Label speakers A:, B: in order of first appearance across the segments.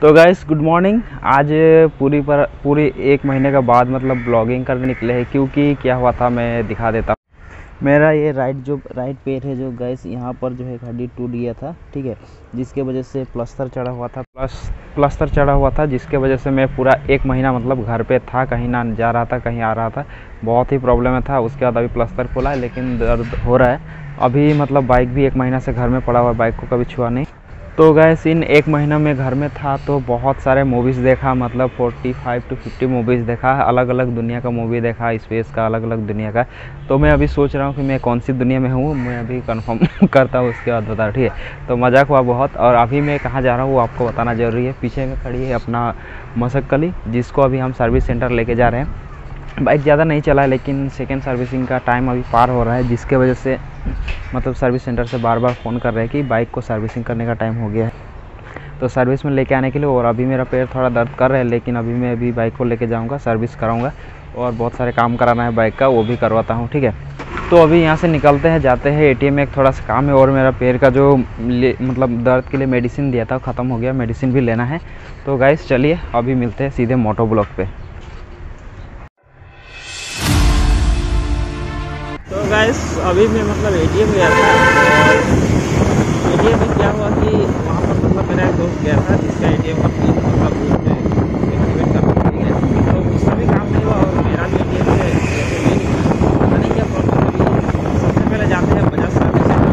A: तो guys good morning आज पूरी पर, पूरी एक महीने का बाद मतलब ब्लॉगिंग करने निकले हैं क्योंकि क्या हुआ था मैं दिखा देता मेरा ये राइट जो राइट पैर है जो गैस यहाँ पर जो है हड्डी टूट गया था, ठीक है, जिसके वजह से प्लस्तर चढ़ा हुआ था प्लस प्लस्तर चढ़ा हुआ था, जिसके वजह से मैं पूरा एक महीना मतलब घर पे था, कहीं ना जा रहा था, कहीं आ रहा था, बहुत ही प्रॉब्लम में था, उसके बाद अभी प्लस्तर खुला है, लेकिन दर्द हो रहा है। अभी मतलब बाइक भी एक महीना से घर में पड़ा हुआ बाइक को कभी छुआ नहीं। तो गैस इन एक महीना में घर में था तो बहुत सारे मूवीज़ देखा मतलब 45 टू 50 मूवीज़ देखा अलग अलग दुनिया का मूवी देखा स्पेस का अलग अलग दुनिया का। तो मैं अभी सोच रहा हूँ कि मैं कौन सी दुनिया में हूँ, मैं अभी कंफर्म करता हूँ उसके बाद बता ठीक है? तो मज़ाक हुआ बहुत, और अभी मैं कहाँ जा रहा हूँ, वो आपको बताना ज़रूरी है। पीछे में खड़ी है अपना मशक्कली जिसको अभी हम सर्विस सेंटर लेके जा रहे हैं। बाइक ज़्यादा नहीं चला है, लेकिन सेकेंड सर्विसिंग का टाइम अभी पार हो रहा है, जिसके वजह से मतलब सर्विस सेंटर से बार बार फ़ोन कर रहे हैं कि बाइक को सर्विसिंग करने का टाइम हो गया है। तो सर्विस में लेके आने के लिए, और अभी मेरा पैर थोड़ा दर्द कर रहा है, लेकिन अभी मैं अभी बाइक को लेके जाऊँगा सर्विस कराऊँगा, और बहुत सारे काम कराना है बाइक का, वो भी करवाता हूँ, ठीक है। तो अभी यहाँ से निकलते हैं, जाते हैं एटीएम में एक थोड़ा सा काम है, और मेरा पैर का जो मतलब दर्द के लिए मेडिसिन दिया था ख़त्म हो गया मेडिसिन भी लेना है। तो गाइस चलिए, अभी मिलते हैं सीधे मोटो ब्लॉक पे। गाइस अभी मैं मतलब एटीएम गया था और एटीएम में क्या हुआ कि वहाँ पर मतलब मेरा एक दोस्त गया था जिसका एटीएम का पिन मतलब उसमें एक्टिवेट करने के लिए तो उसका भी काम नहीं हुआ और मेरा भी से पैसे नहीं निकला पता नहीं क्या प्रॉब्लम अभी सबसे पहले जाते हैं बजाज सर्विस सेंटर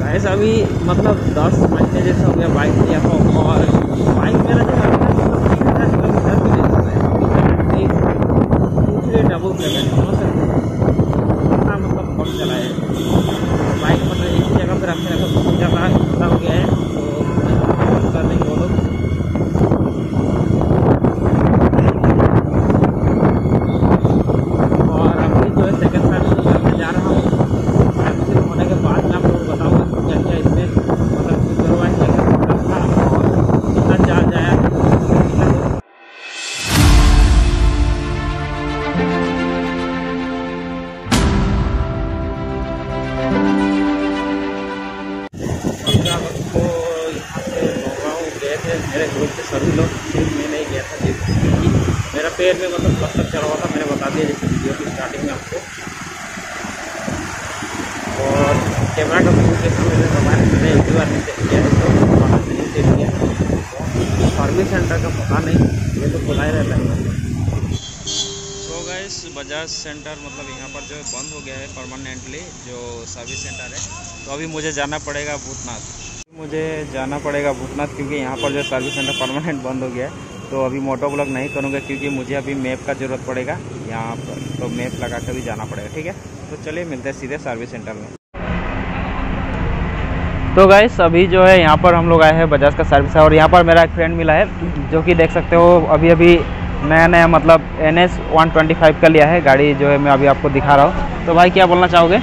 A: गाइस अभी मतलब दस महीने जैसा हो गया बाइक लिया था और बाइक मेरा जो है मतलब तीन हज़ार किलोमीटर भी ले सकता है डबल पेमेंट थे, मेरे ग्रुप के सभी लोग सिर्फ़ मैं नहीं गया था क्योंकि मेरा पैर में मतलब प्लस्तर चढ़ा हुआ था, मैंने बता दिया जैसे वीडियो की स्टार्टिंग में आपको। और कैमरा का व्यू जैसा मेरे मोबाइल में मैंने एक बार नीचे किया है तो बाहर से नीचे किया। सर्विस सेंटर का पता नहीं, ये तो खुला ही रहता है। इस बजाज सेंटर मतलब यहाँ पर जो बंद हो गया है परमानेंटली जो सर्विस सेंटर है तो अभी मुझे जाना पड़ेगा भूतनाथ। मुझे जाना पड़ेगा भूतनाथ क्योंकि यहाँ पर जो सर्विस सेंटर परमानेंट बंद हो गया है। तो अभी मोटो ब्लॉग नहीं करूँगा क्योंकि मुझे अभी मैप का ज़रूरत पड़ेगा यहाँ पर। तो मैप लगा कर भी जाना पड़ेगा, ठीक है? तो चलिए मिलते हैं सीधे सर्विस सेंटर में। तो गाइस अभी जो है यहाँ पर हम लोग आए हैं बजाज का सर्विस है और यहाँ पर मेरा एक फ्रेंड मिला है, जो कि देख सकते हो अभी अभी नया नया मतलब N S one twenty five का लिया है। गाड़ी जो है मैं अभी आपको दिखा रहा हूँ। तो भाई, क्या बोलना चाहोगे?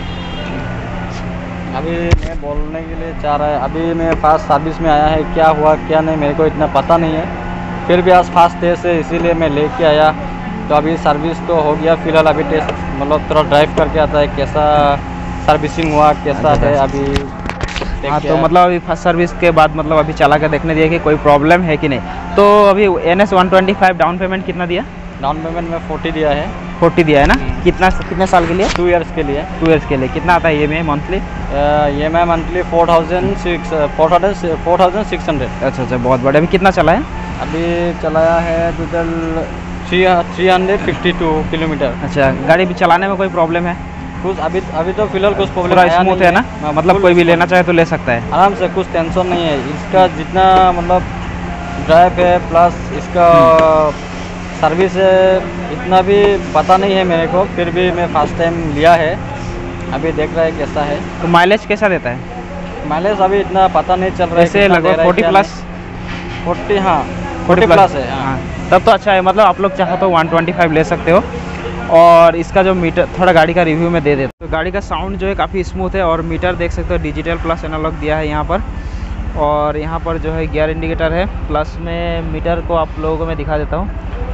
B: अभी मैं बोलने के लिए चाह रहा है अभी मैं फास्ट सर्विस में आया है क्या हुआ क्या नहीं मेरे को इतना पता नहीं है। फिर भी आज फास्ट थे है इसीलिए मैं लेके आया। तो अभी सर्विस तो हो गया फ़िलहाल अभी टेस्ट मतलब थोड़ा ड्राइव करके आता है कैसा सर्विसिंग हुआ कैसा है अभी
A: हाँ तो मतलब अभी फ़र्स्ट सर्विस के बाद मतलब अभी चला कर देखने दिया कि कोई प्रॉब्लम है कि नहीं। तो अभी N S one twenty five down payment कितना दिया?
B: डाउन पेमेंट में फोर्टी दिया है।
A: फोर्टी दिया है ना?
B: हम्म।
A: कितना कितने साल के लिए?
B: टू इयर्स के लिए।
A: टू ईयर्स के लिए। कितना आता है ये monthly
B: E M I monthly four thousand six four thousand four thousand six hundred
A: अच्छा अच्छा बहुत बढ़िया। अभी कितना चला है?
B: अभी चलाया है total three three hundred fifty two kilometre.
A: अच्छा गाड़ी भी चलाने में कोई प्रॉब्लम है?
B: कुछ अभी अभी तो फ़िलहाल कुछ प्रॉब्लम
A: स्मूथ है ना?
B: हाँ,
A: मतलब कोई भी लेना चाहे तो ले सकता है।
B: आराम से कुछ टेंशन नहीं है। इसका जितना मतलब ड्राइव है प्लस इसका सर्विस इतना भी पता नहीं है मेरे को फिर भी मैं फ़र्स्ट टाइम लिया है। अभी देख रहा है कैसा है।
A: तो माइलेज कैसा देता है?
B: माइलेज अभी इतना पता नहीं चल रहा है
A: लगभग फोर्टी प्लस
B: फोर्टी हाँ फोर्टी प्लस है हाँ।
A: तब तो अच्छा है मतलब आप लोग चाहो तो 125 ले सकते हो। और इसका जो मीटर थोड़ा गाड़ी का रिव्यू में दे देता हूँ। तो गाड़ी का साउंड जो है काफ़ी स्मूथ है और मीटर देख सकते हो डिजिटल प्लस एनालॉग दिया है यहाँ पर। और यहाँ पर जो है गियर इंडिकेटर है प्लस में मीटर को आप लोगों को मैं दिखा देता हूँ।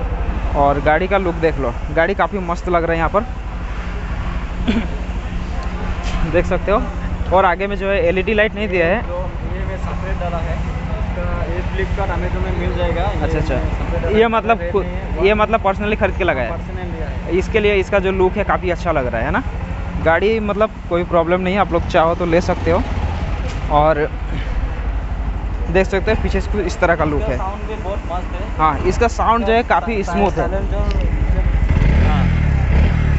A: और गाड़ी का लुक देख लो। गाड़ी काफ़ी मस्त लग रहा है यहाँ पर। देख सकते हो। और आगे में जो है एलईडी लाइट नहीं दिया है।
B: ये मैं डाला है इसका में मिल जाएगा।
A: अच्छा अच्छा। ये मतलब ये मतलब पर्सनली खरीद के लगाया है। इसके लिए इसका जो लुक है काफ़ी अच्छा लग रहा है ना? गाड़ी मतलब कोई प्रॉब्लम नहीं है। आप लोग चाहो तो ले सकते हो। और देख सकते हैं पीछे इसको इस तरह का लुक है।
B: साउंड भी बहुत मस्त है।
A: हाँ इसका साउंड जो है काफ़ी स्मूथ है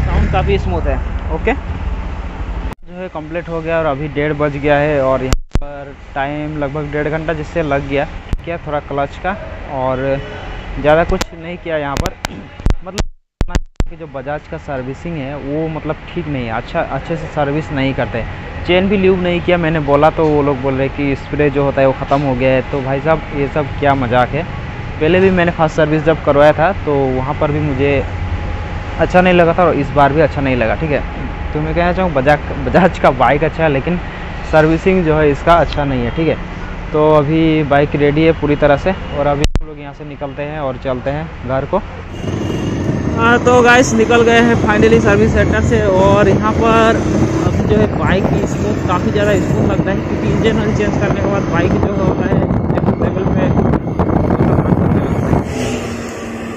A: साउंड काफ़ी स्मूथ है ओके जो है कंप्लीट हो गया और अभी डेढ़ बज गया है और यहाँ पर टाइम लगभग डेढ़ घंटा जिससे लग गया क्या थोड़ा क्लच का और ज़्यादा कुछ नहीं किया यहाँ पर। मतलब कि जो बजाज का सर्विसिंग है वो मतलब ठीक नहीं है। अच्छा अच्छे से सर्विस नहीं करते। चेन भी ल्यूब नहीं किया, मैंने बोला तो वो लोग बोल रहे कि स्प्रे जो होता है वो ख़त्म हो गया है। तो भाई साहब, ये सब क्या मज़ाक है? पहले भी मैंने फ़र्स्ट सर्विस जब करवाया था तो वहाँ पर भी मुझे अच्छा नहीं लगा था और इस बार भी अच्छा नहीं लगा, ठीक है? तो मैं कहना चाहूँ बजाज बजाज का बाइक अच्छा है, लेकिन सर्विसिंग जो है इसका अच्छा नहीं है, ठीक है? तो अभी बाइक रेडी है पूरी तरह से और अभी हम लोग यहाँ से निकलते हैं और चलते हैं घर को। हाँ तो गाइस निकल गए हैं फाइनली सर्विस सेंटर से और यहाँ पर जो है बाइक की स्मूथ काफ़ी ज़्यादा स्मूथ लगता है क्योंकि इंजन ऑयल चेंज करने के बाद बाइक जो होता है लेवल पे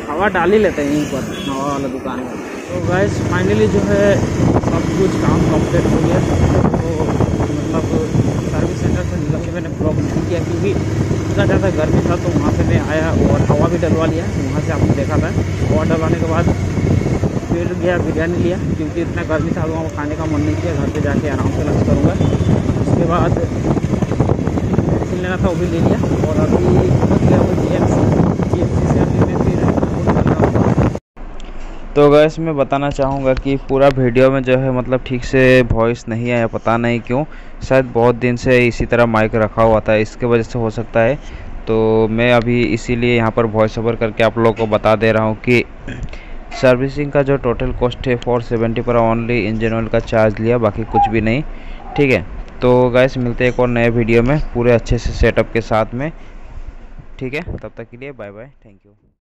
A: हवा डाल ही लेते हैं यहीं पर, हवा वाला दुकान में। तो गैस फाइनली जो है सब कुछ काम कंप्लीट हो गया। तो मतलब सर्विस सेंटर से निकल के मैंने ब्लॉक नहीं किया क्योंकि इतना ज़्यादा गर्मी था तो वहाँ पे मैं आया और हवा भी डलवा लिया, वहाँ से आपने देखा था। हवा डलवाने के बाद फिर गया, बिरयानी लिया, क्योंकि इतना गर्मी था, वहाँ खाने का मन नहीं किया, घर पे जाके आराम से लंच करूँगा। उसके बाद मेडिसिन लेना था, वो भी ले लिया, और अभी गया वो जी एम सी से अभी मैं फिर तो गैस मैं बताना चाहूँगा कि पूरा वीडियो में जो है मतलब ठीक से वॉइस नहीं आया, पता नहीं क्यों। शायद बहुत दिन से इसी तरह माइक रखा हुआ था, इसके वजह से हो सकता है। तो मैं अभी इसीलिए यहाँ पर वॉइस ओवर करके आप लोगों को बता दे रहा हूँ कि सर्विसिंग का जो टोटल कॉस्ट है फोर सेवेंटी पर ओनली इंजन ऑयल का चार्ज लिया, बाकी कुछ भी नहीं। ठीक है? तो गैस मिलते हैं एक और नए वीडियो में, पूरे अच्छे से सेटअप के साथ में। ठीक है? तब तक के लिए बाय बाय थैंक यू